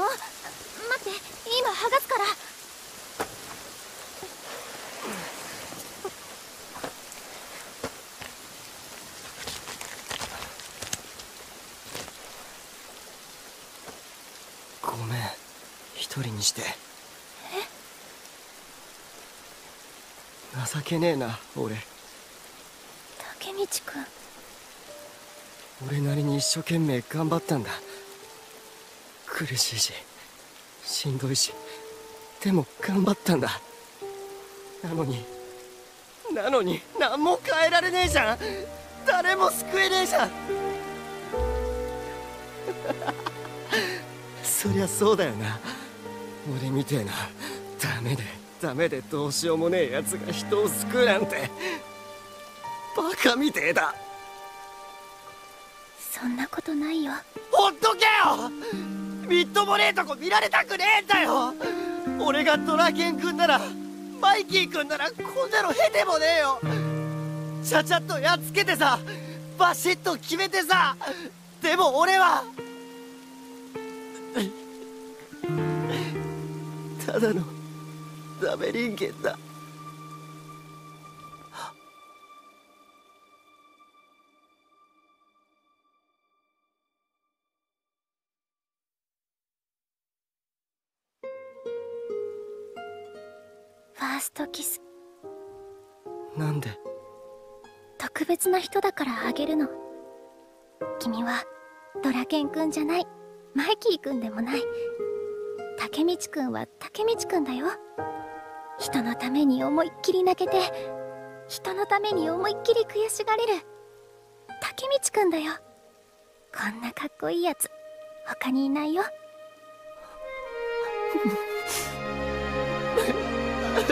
の？待って今剥がすから。ごめん一人にして。情けねえな俺。竹道くん。俺なりに一生懸命頑張ったんだ苦しいししんどいしでも頑張ったんだ。なのになのに何も変えられねえじゃん。誰も救えねえじゃん。そりゃそうだよな。俺みてえな。ダメでダメでどうしようもねえ奴が人を救うなんて。バカみてえだ。そんなことないよ。ほっとけよみっともねえとこ見られたくねえんだよ。俺がドラケン君ならマイキー君ならこんなのへてもねえよ。ちゃちゃっとやっつけてさバシッと決めてさでも俺はただのダメ人間だ。ァーストキス。なんで？特別な人だからあげるの。君はドラケンくんじゃない。マイキーくんでもない。竹道くんは竹道くんだよ。人のために思いっきり泣けて人のために思いっきり悔しがれる。竹道くんだよ。こんなかっこいいやつ他にいないよ